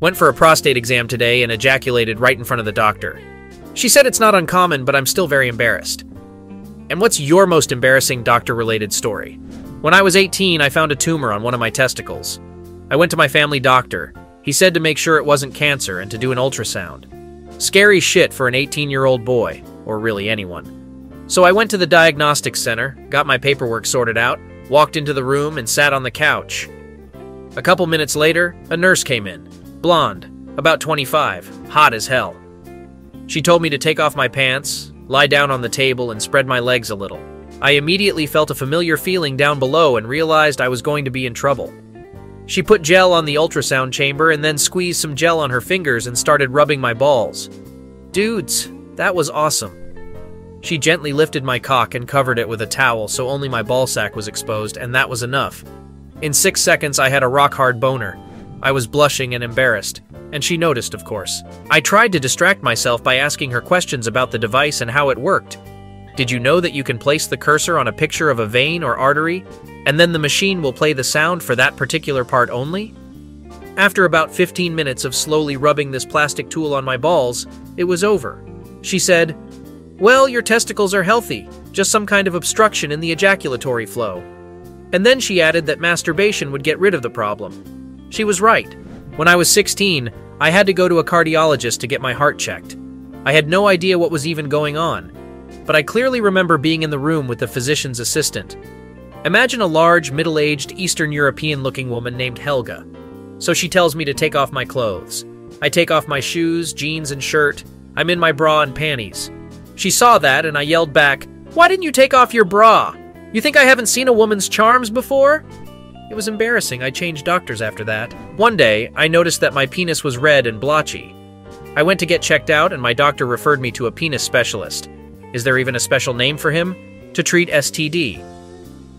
Went for a prostate exam today and ejaculated right in front of the doctor. She said it's not uncommon, but I'm still very embarrassed. And what's your most embarrassing doctor related story? When I was 18, I found a tumor on one of my testicles. I went to my family doctor. He said to make sure it wasn't cancer and to do an ultrasound. Scary shit for an 18 year old boy, or really anyone. So I went to the diagnostics center, got my paperwork sorted out, walked into the room, and sat on the couch. A couple minutes later, a nurse came in. Blonde, about 25, hot as hell. She told me to take off my pants, lie down on the table, and spread my legs a little. I immediately felt a familiar feeling down below and realized I was going to be in trouble. She put gel on the ultrasound chamber and then squeezed some gel on her fingers and started rubbing my balls. Dudes, that was awesome. She gently lifted my cock and covered it with a towel so only my ballsack was exposed, and that was enough. In six seconds, I had a rock hard boner. I was blushing and embarrassed, and she noticed, of course. I tried to distract myself by asking her questions about the device and how it worked. Did you know that you can place the cursor on a picture of a vein or artery, and then the machine will play the sound for that particular part only? After about 15 minutes of slowly rubbing this plastic tool on my balls, it was over. She said, Well, your testicles are healthy, just some kind of obstruction in the ejaculatory flow. And then she added that masturbation would get rid of the problem. She was right. When I was 16, I had to go to a cardiologist to get my heart checked. I had no idea what was even going on, but I clearly remember being in the room with the physician's assistant. Imagine a large, middle aged, Eastern European looking woman named Helga. So she tells me to take off my clothes. I take off my shoes, jeans, and shirt. I'm in my bra and panties. She saw that, and I yelled back, Why didn't you take off your bra? You think I haven't seen a woman's charms before? It was embarrassing. I changed doctors after that. One day, I noticed that my penis was red and blotchy. I went to get checked out, and my doctor referred me to a penis specialist. Is there even a special name for him? To treat STD.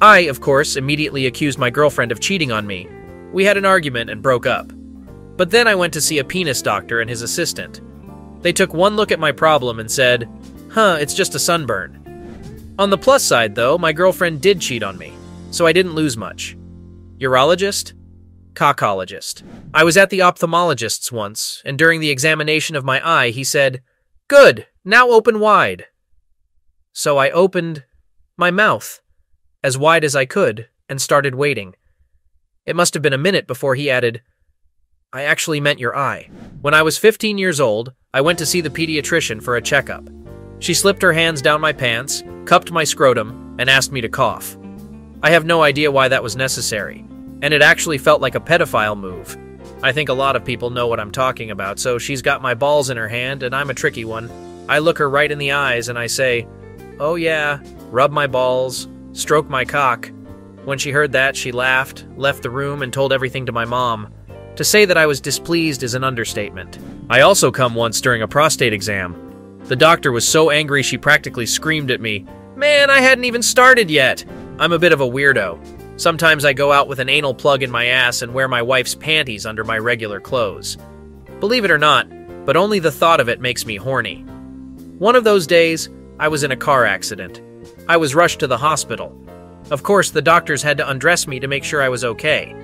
I, of course, immediately accused my girlfriend of cheating on me. We had an argument and broke up. But then I went to see a penis doctor and his assistant. They took one look at my problem and said, Huh, it's just a sunburn. On the plus side, though, my girlfriend did cheat on me, so I didn't lose much. Urologist? Cockologist. I was at the ophthalmologist's once, and during the examination of my eye, he said, Good, now open wide. So I opened my mouth as wide as I could and started waiting. It must have been a minute before he added, I actually meant your eye. When I was 15 years old, I went to see the pediatrician for a checkup. She slipped her hands down my pants, cupped my scrotum, and asked me to cough. I have no idea why that was necessary and it actually felt like a pedophile move. I think a lot of people know what I'm talking about, so she's got my balls in her hand, and I'm a tricky one. I look her right in the eyes and I say, Oh yeah, rub my balls, stroke my cock. When she heard that, she laughed, left the room, and told everything to my mom. To say that I was displeased is an understatement. I also come once during a prostate exam. The doctor was so angry she practically screamed at me, Man, I hadn't even started yet! I'm a bit of a weirdo. Sometimes I go out with an anal plug in my ass and wear my wife's panties under my regular clothes. Believe it or not, but only the thought of it makes me horny. One of those days, I was in a car accident. I was rushed to the hospital. Of course, the doctors had to undress me to make sure I was okay.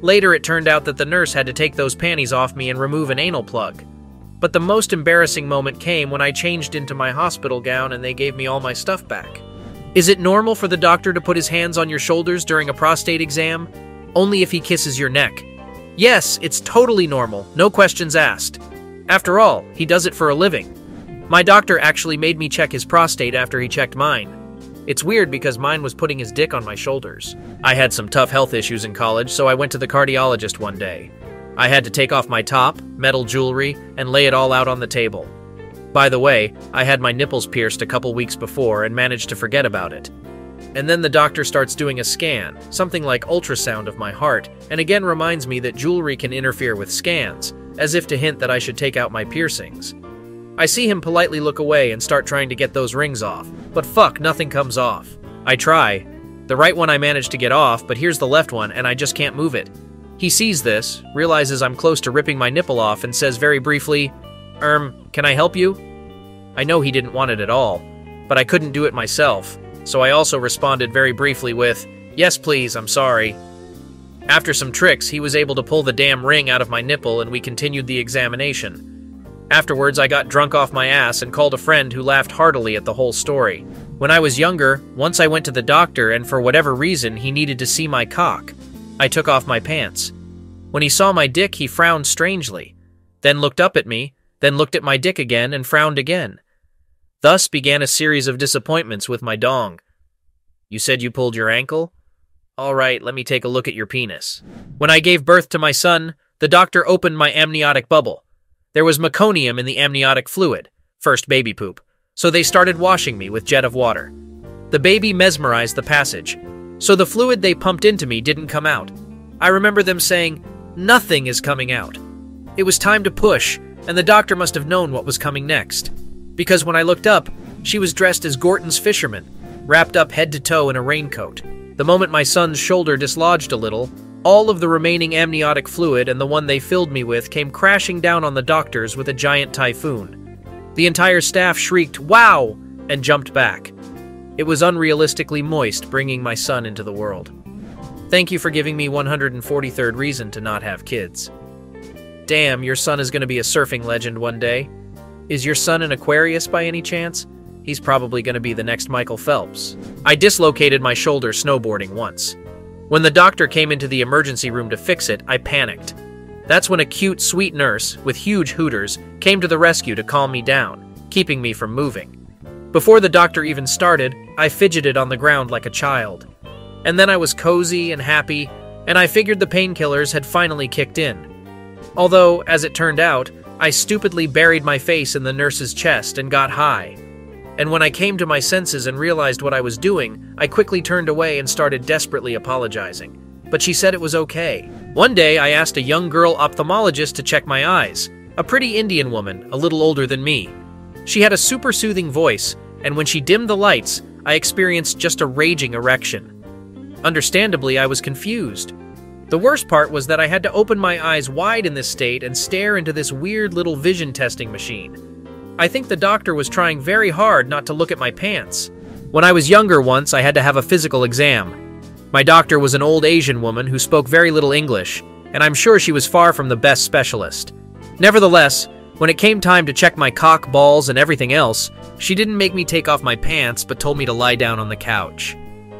Later, it turned out that the nurse had to take those panties off me and remove an anal plug. But the most embarrassing moment came when I changed into my hospital gown and they gave me all my stuff back. Is it normal for the doctor to put his hands on your shoulders during a prostate exam? Only if he kisses your neck. Yes, it's totally normal, no questions asked. After all, he does it for a living. My doctor actually made me check his prostate after he checked mine. It's weird because mine was putting his dick on my shoulders. I had some tough health issues in college, so I went to the cardiologist one day. I had to take off my top, metal jewelry, and lay it all out on the table. By the way, I had my nipples pierced a couple weeks before and managed to forget about it. And then the doctor starts doing a scan, something like ultrasound of my heart, and again reminds me that jewelry can interfere with scans, as if to hint that I should take out my piercings. I see him politely look away and start trying to get those rings off, but fuck, nothing comes off. I try. The right one I manage to get off, but here's the left one and I just can't move it. He sees this, realizes I'm close to ripping my nipple off, and says very briefly, Erm, can I help you? I know he didn't want it at all, but I couldn't do it myself, so I also responded very briefly with, Yes, please, I'm sorry. After some tricks, he was able to pull the damn ring out of my nipple and we continued the examination. Afterwards, I got drunk off my ass and called a friend who laughed heartily at the whole story. When I was younger, once I went to the doctor and for whatever reason he needed to see my cock. I took off my pants. When he saw my dick, he frowned strangely, then looked up at me, then looked at my dick again and frowned again. Thus began a series of disappointments with my dong. You said you pulled your ankle? All right, let me take a look at your penis. When I gave birth to my son, the doctor opened my amniotic bubble. There was meconium in the amniotic fluid, first baby poop, so they started washing me with jet of water. The baby mesmerized the passage, so the fluid they pumped into me didn't come out. I remember them saying, nothing is coming out. It was time to push, and the doctor must have known what was coming next. Because when I looked up, she was dressed as Gorton's fisherman, wrapped up head to toe in a raincoat. The moment my son's shoulder dislodged a little, all of the remaining amniotic fluid and the one they filled me with came crashing down on the doctors with a giant typhoon. The entire staff shrieked, Wow! and jumped back. It was unrealistically moist bringing my son into the world. Thank you for giving me 143rd reason to not have kids. Damn, your son is going to be a surfing legend one day. Is your son an Aquarius by any chance? He's probably going to be the next Michael Phelps. I dislocated my shoulder snowboarding once. When the doctor came into the emergency room to fix it, I panicked. That's when a cute, sweet nurse, with huge hooters, came to the rescue to calm me down, keeping me from moving. Before the doctor even started, I fidgeted on the ground like a child. And then I was cozy and happy, and I figured the painkillers had finally kicked in. Although, as it turned out, I stupidly buried my face in the nurse's chest and got high, and when I came to my senses and realized what I was doing, I quickly turned away and started desperately apologizing. But she said it was okay. One day, I asked a young girl ophthalmologist to check my eyes, a pretty Indian woman, a little older than me. She had a super soothing voice, and when she dimmed the lights, I experienced just a raging erection. Understandably, I was confused. The worst part was that I had to open my eyes wide in this state and stare into this weird little vision testing machine. I think the doctor was trying very hard not to look at my pants. When I was younger once, I had to have a physical exam. My doctor was an old Asian woman who spoke very little English, and I'm sure she was far from the best specialist. Nevertheless, when it came time to check my cock, balls, and everything else, she didn't make me take off my pants but told me to lie down on the couch.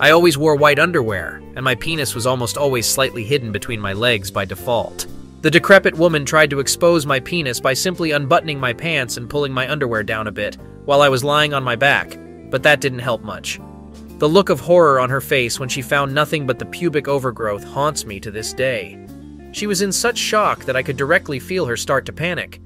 I always wore white underwear, and my penis was almost always slightly hidden between my legs by default. The decrepit woman tried to expose my penis by simply unbuttoning my pants and pulling my underwear down a bit while I was lying on my back, but that didn't help much. The look of horror on her face when she found nothing but the pubic overgrowth haunts me to this day. She was in such shock that I could directly feel her start to panic.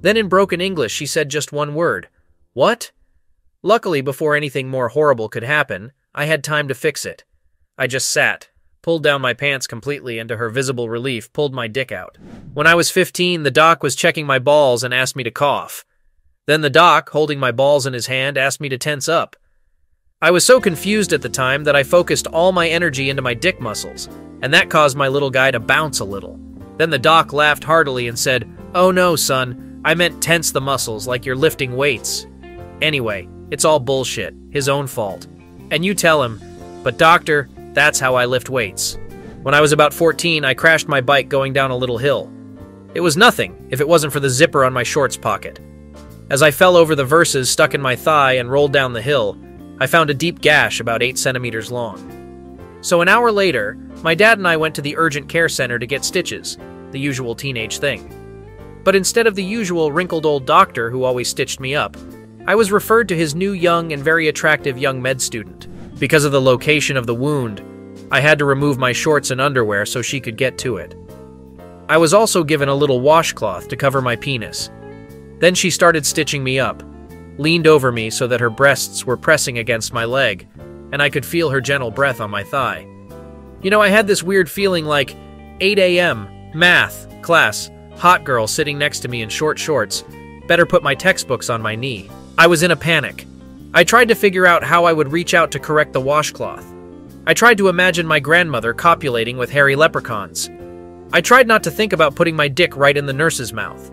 Then in broken English, she said just one word. What? Luckily, before anything more horrible could happen, I had time to fix it. I just sat, pulled down my pants completely and to her visible relief, pulled my dick out. When I was 15, the doc was checking my balls and asked me to cough. Then the doc, holding my balls in his hand, asked me to tense up. I was so confused at the time that I focused all my energy into my dick muscles, and that caused my little guy to bounce a little. Then the doc laughed heartily and said, Oh no, son, I meant tense the muscles like you're lifting weights. Anyway, it's all bullshit, his own fault. And you tell him, but doctor, that's how I lift weights. When I was about 14, I crashed my bike going down a little hill. It was nothing if it wasn't for the zipper on my shorts pocket. As I fell over the verses stuck in my thigh and rolled down the hill, I found a deep gash about 8 centimeters long. So an hour later, my dad and I went to the urgent care center to get stitches, the usual teenage thing. But instead of the usual wrinkled old doctor who always stitched me up, I was referred to his new young and very attractive young med student. Because of the location of the wound, I had to remove my shorts and underwear so she could get to it. I was also given a little washcloth to cover my penis. Then she started stitching me up, leaned over me so that her breasts were pressing against my leg, and I could feel her gentle breath on my thigh. You know, I had this weird feeling like 8 a.m., math, class, hot girl sitting next to me in short shorts, better put my textbooks on my knee. I was in a panic. I tried to figure out how I would reach out to correct the washcloth. I tried to imagine my grandmother copulating with hairy leprechauns. I tried not to think about putting my dick right in the nurse's mouth,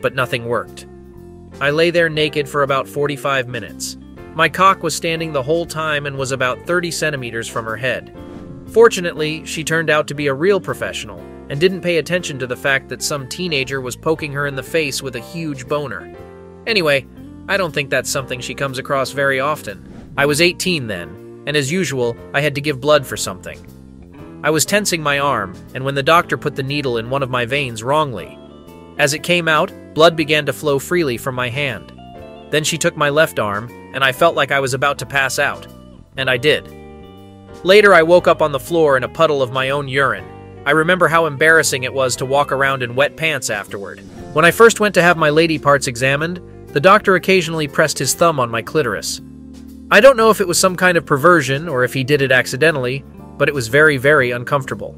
but nothing worked. I lay there naked for about 45 minutes. My cock was standing the whole time and was about 30 centimeters from her head. Fortunately, she turned out to be a real professional and didn't pay attention to the fact that some teenager was poking her in the face with a huge boner. Anyway, I don't think that's something she comes across very often. I was 18 then, and as usual, I had to give blood for something. I was tensing my arm, and when the doctor put the needle in one of my veins wrongly, as it came out, blood began to flow freely from my hand. Then she took my left arm, and I felt like I was about to pass out. And I did. Later, I woke up on the floor in a puddle of my own urine. I remember how embarrassing it was to walk around in wet pants afterward. When I first went to have my lady parts examined, the doctor occasionally pressed his thumb on my clitoris. I don't know if it was some kind of perversion or if he did it accidentally, but it was very, very uncomfortable.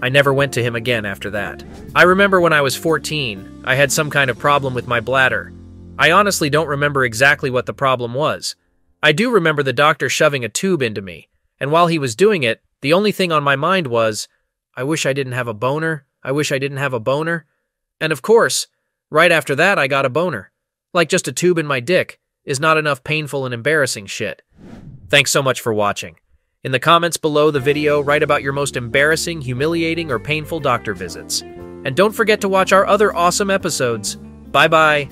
I never went to him again after that. I remember when I was 14, I had some kind of problem with my bladder. I honestly don't remember exactly what the problem was. I do remember the doctor shoving a tube into me, and while he was doing it, the only thing on my mind was, I wish I didn't have a boner, I wish I didn't have a boner. And of course, right after that, I got a boner. Like just a tube in my dick is not enough painful and embarrassing shit. Thanks so much for watching. In the comments below the video, write about your most embarrassing, humiliating, or painful doctor visits. And don't forget to watch our other awesome episodes. Bye bye.